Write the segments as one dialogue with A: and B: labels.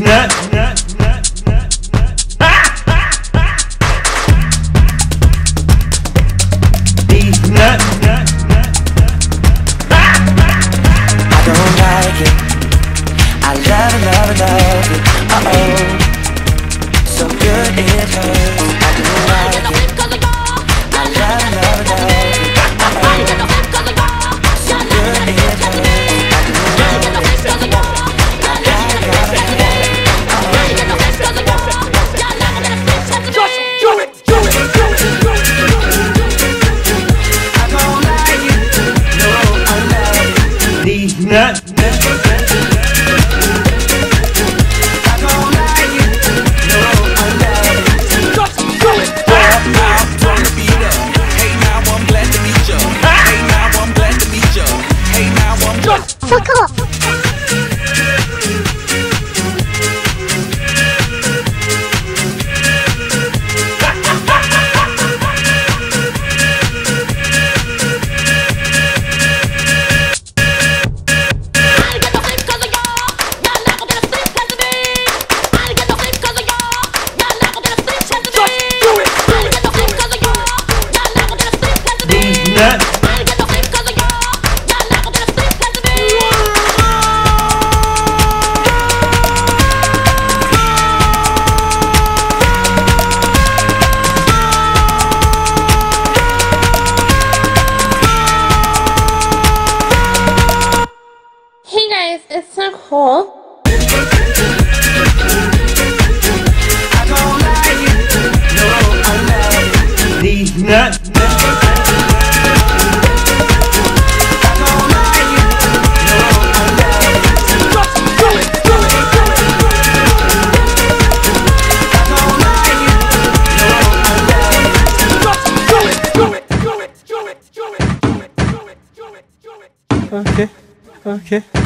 A: nut, nut.
B: Yeah. guys, it's
C: so cool.
A: These nuts.
D: Okay. Okay.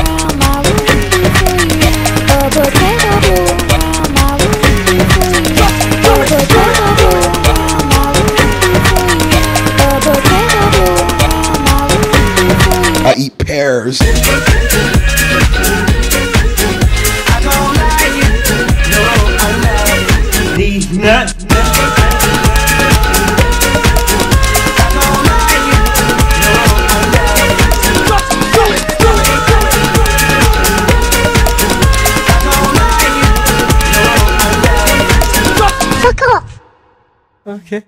E: I eat pears.
D: Okay.